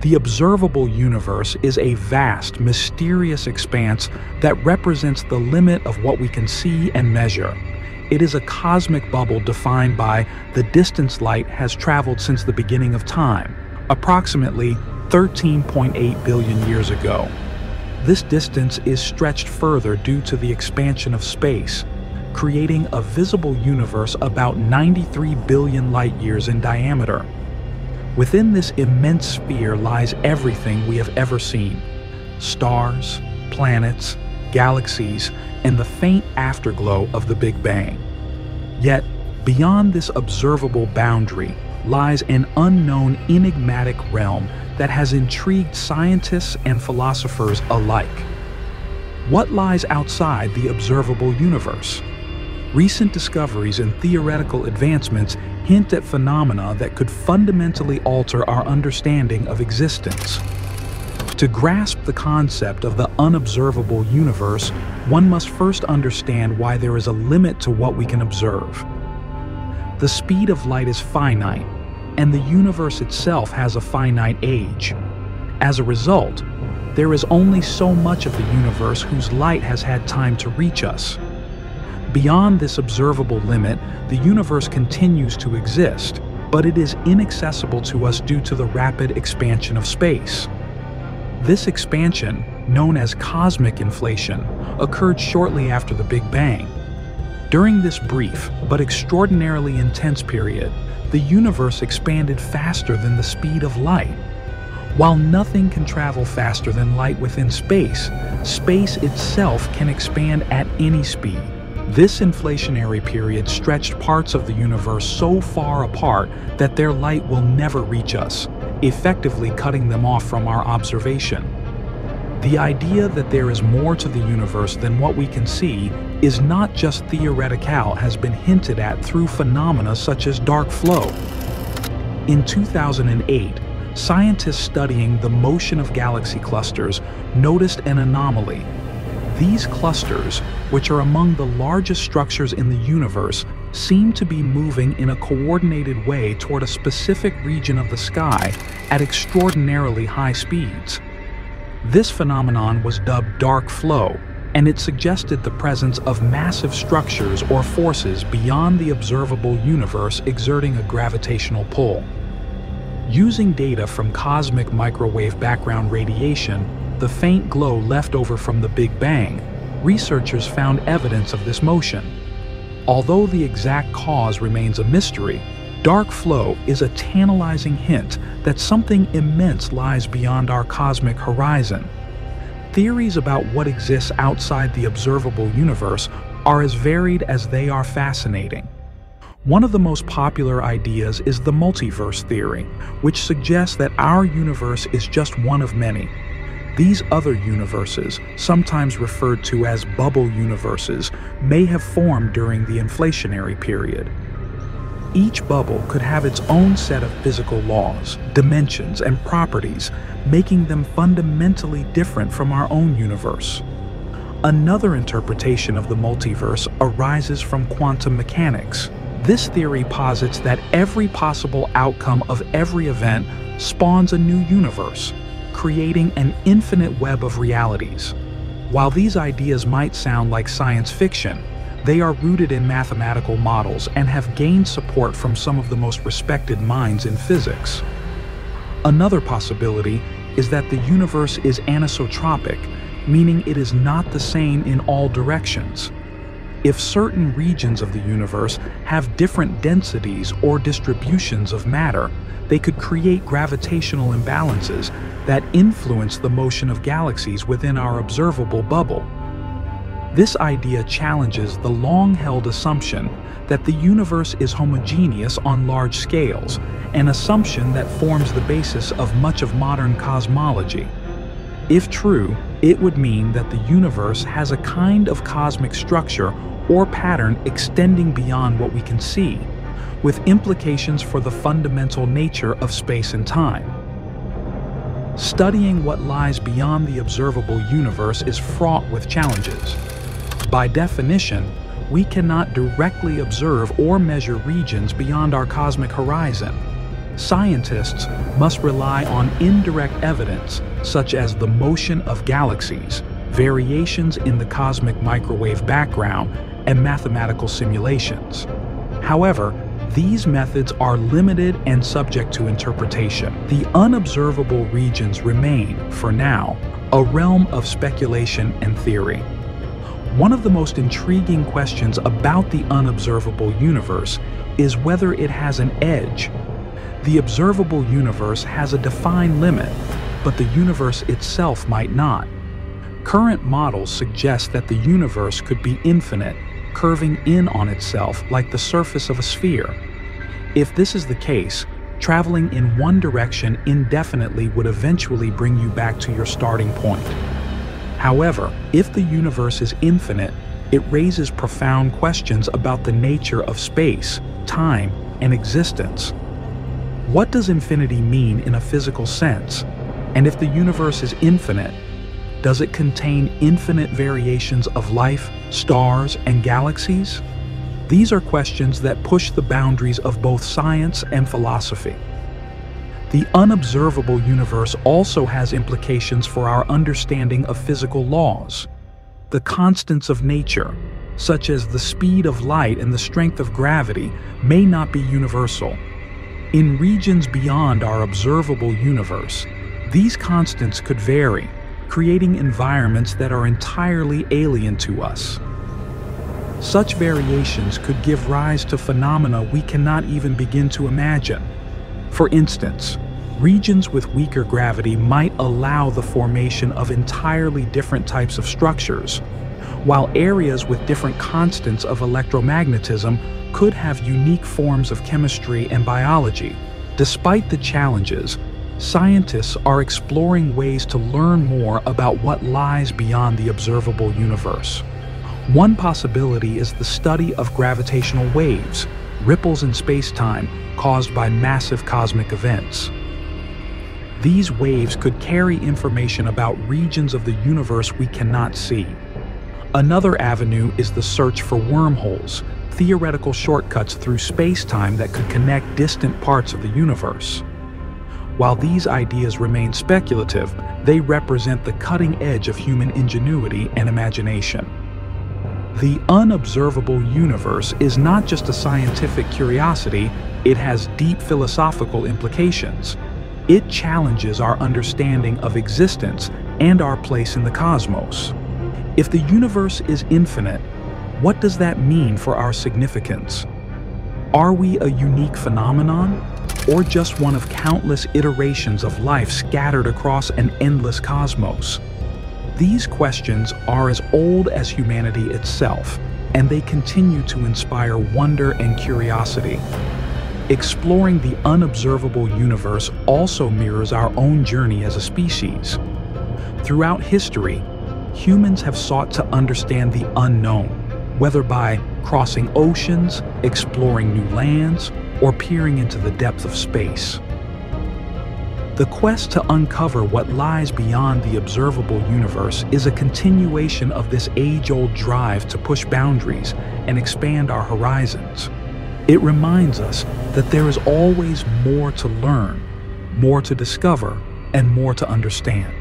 The observable universe is a vast, mysterious expanse that represents the limit of what we can see and measure. It is a cosmic bubble defined by the distance light has traveled since the beginning of time, approximately 13.8 billion years ago. This distance is stretched further due to the expansion of space, creating a visible universe about 93 billion light years in diameter. Within this immense sphere lies everything we have ever seen stars, planets, galaxies, and the faint afterglow of the Big Bang. Yet, beyond this observable boundary lies an unknown enigmatic realm that has intrigued scientists and philosophers alike. What lies outside the observable universe? Recent discoveries and theoretical advancements hint at phenomena that could fundamentally alter our understanding of existence. To grasp the concept of the unobservable universe, one must first understand why there is a limit to what we can observe. The speed of light is finite, and the universe itself has a finite age. As a result, there is only so much of the universe whose light has had time to reach us. Beyond this observable limit, the universe continues to exist, but it is inaccessible to us due to the rapid expansion of space. This expansion, known as cosmic inflation, occurred shortly after the Big Bang. During this brief but extraordinarily intense period, the universe expanded faster than the speed of light. While nothing can travel faster than light within space, space itself can expand at any speed. This inflationary period stretched parts of the universe so far apart that their light will never reach us, effectively cutting them off from our observation. The idea that there is more to the universe than what we can see is not just theoretical has been hinted at through phenomena such as dark flow. In 2008, scientists studying the motion of galaxy clusters noticed an anomaly. These clusters, which are among the largest structures in the universe, seem to be moving in a coordinated way toward a specific region of the sky at extraordinarily high speeds. This phenomenon was dubbed dark flow and it suggested the presence of massive structures or forces beyond the observable universe exerting a gravitational pull. Using data from cosmic microwave background radiation, the faint glow left over from the Big Bang, researchers found evidence of this motion. Although the exact cause remains a mystery, dark flow is a tantalizing hint that something immense lies beyond our cosmic horizon theories about what exists outside the observable universe are as varied as they are fascinating. One of the most popular ideas is the multiverse theory, which suggests that our universe is just one of many. These other universes, sometimes referred to as bubble universes, may have formed during the inflationary period. Each bubble could have its own set of physical laws, dimensions, and properties, making them fundamentally different from our own universe. Another interpretation of the multiverse arises from quantum mechanics. This theory posits that every possible outcome of every event spawns a new universe, creating an infinite web of realities. While these ideas might sound like science fiction, they are rooted in mathematical models and have gained support from some of the most respected minds in physics. Another possibility is that the universe is anisotropic, meaning it is not the same in all directions. If certain regions of the universe have different densities or distributions of matter, they could create gravitational imbalances that influence the motion of galaxies within our observable bubble. This idea challenges the long-held assumption that the universe is homogeneous on large scales, an assumption that forms the basis of much of modern cosmology. If true, it would mean that the universe has a kind of cosmic structure or pattern extending beyond what we can see, with implications for the fundamental nature of space and time. Studying what lies beyond the observable universe is fraught with challenges. By definition, we cannot directly observe or measure regions beyond our cosmic horizon. Scientists must rely on indirect evidence such as the motion of galaxies, variations in the cosmic microwave background, and mathematical simulations. However, these methods are limited and subject to interpretation. The unobservable regions remain, for now, a realm of speculation and theory. One of the most intriguing questions about the unobservable universe is whether it has an edge. The observable universe has a defined limit, but the universe itself might not. Current models suggest that the universe could be infinite, curving in on itself like the surface of a sphere. If this is the case, traveling in one direction indefinitely would eventually bring you back to your starting point. However, if the universe is infinite, it raises profound questions about the nature of space, time, and existence. What does infinity mean in a physical sense? And if the universe is infinite, does it contain infinite variations of life, stars, and galaxies? These are questions that push the boundaries of both science and philosophy. The unobservable universe also has implications for our understanding of physical laws. The constants of nature, such as the speed of light and the strength of gravity, may not be universal. In regions beyond our observable universe, these constants could vary, creating environments that are entirely alien to us. Such variations could give rise to phenomena we cannot even begin to imagine. For instance, regions with weaker gravity might allow the formation of entirely different types of structures, while areas with different constants of electromagnetism could have unique forms of chemistry and biology. Despite the challenges, scientists are exploring ways to learn more about what lies beyond the observable universe. One possibility is the study of gravitational waves, ripples in space-time caused by massive cosmic events. These waves could carry information about regions of the universe we cannot see. Another avenue is the search for wormholes, theoretical shortcuts through space-time that could connect distant parts of the universe. While these ideas remain speculative, they represent the cutting edge of human ingenuity and imagination. The unobservable universe is not just a scientific curiosity, it has deep philosophical implications. It challenges our understanding of existence and our place in the cosmos. If the universe is infinite, what does that mean for our significance? Are we a unique phenomenon? or just one of countless iterations of life scattered across an endless cosmos? These questions are as old as humanity itself, and they continue to inspire wonder and curiosity. Exploring the unobservable universe also mirrors our own journey as a species. Throughout history, humans have sought to understand the unknown, whether by crossing oceans, exploring new lands, or peering into the depth of space. The quest to uncover what lies beyond the observable universe is a continuation of this age-old drive to push boundaries and expand our horizons. It reminds us that there is always more to learn, more to discover, and more to understand.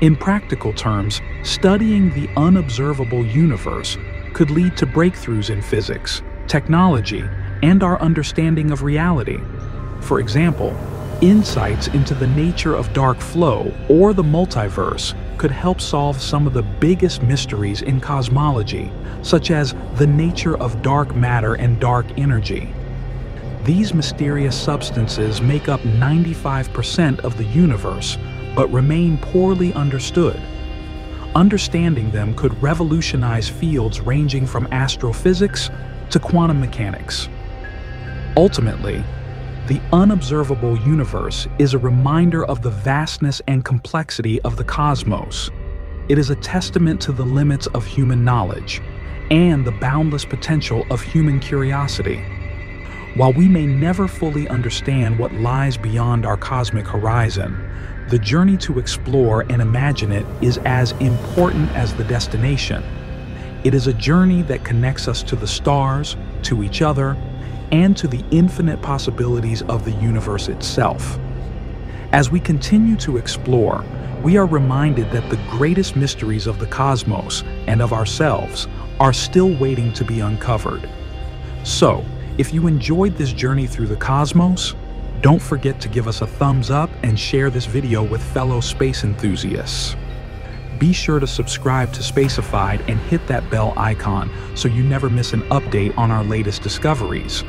In practical terms, studying the unobservable universe could lead to breakthroughs in physics, technology, and our understanding of reality. For example, insights into the nature of dark flow or the multiverse could help solve some of the biggest mysteries in cosmology, such as the nature of dark matter and dark energy. These mysterious substances make up 95% of the universe, but remain poorly understood. Understanding them could revolutionize fields ranging from astrophysics to quantum mechanics. Ultimately, the unobservable universe is a reminder of the vastness and complexity of the cosmos. It is a testament to the limits of human knowledge and the boundless potential of human curiosity. While we may never fully understand what lies beyond our cosmic horizon, the journey to explore and imagine it is as important as the destination. It is a journey that connects us to the stars, to each other, and to the infinite possibilities of the universe itself. As we continue to explore, we are reminded that the greatest mysteries of the cosmos and of ourselves are still waiting to be uncovered. So, if you enjoyed this journey through the cosmos, don't forget to give us a thumbs up and share this video with fellow space enthusiasts. Be sure to subscribe to Spaceefied and hit that bell icon so you never miss an update on our latest discoveries.